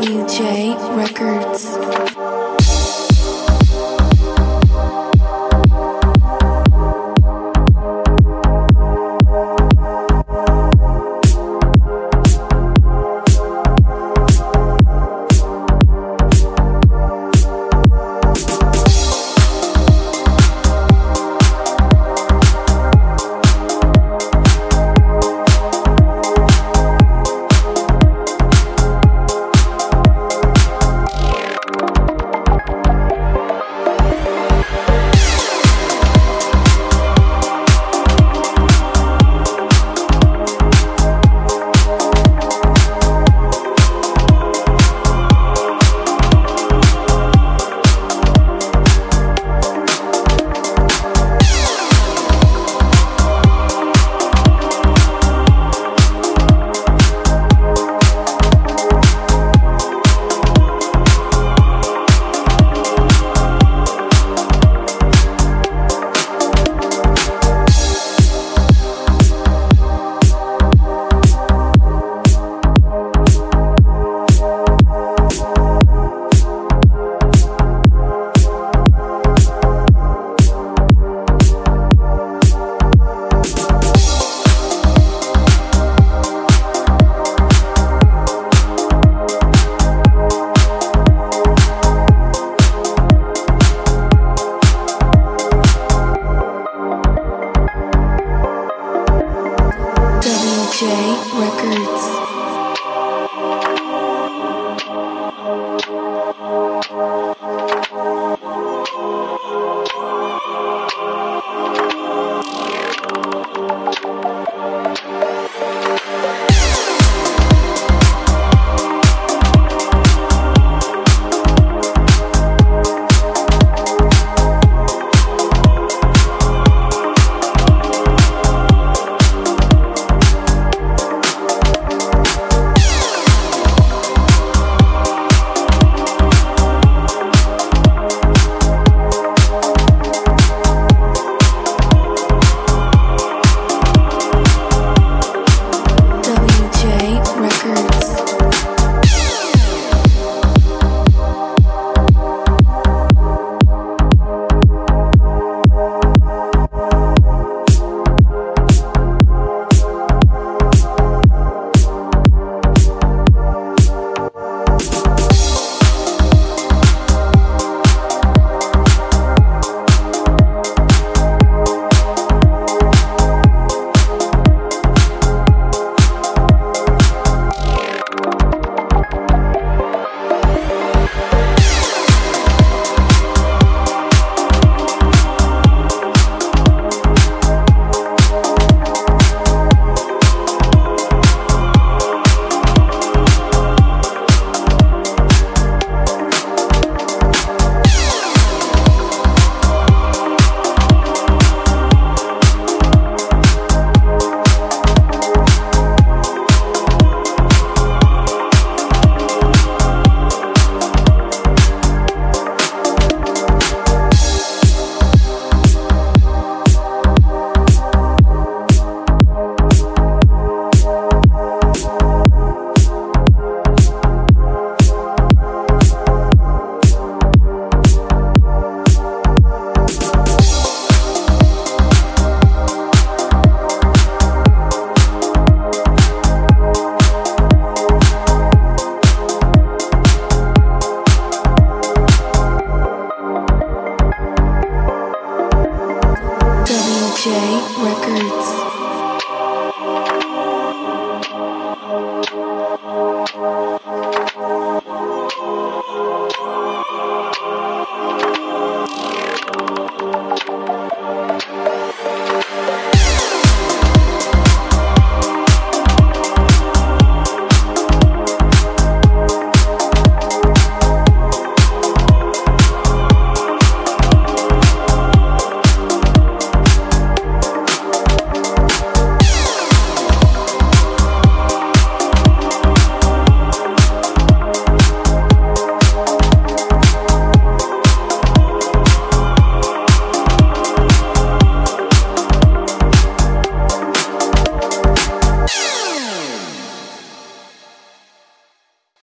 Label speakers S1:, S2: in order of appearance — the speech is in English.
S1: WJ Records.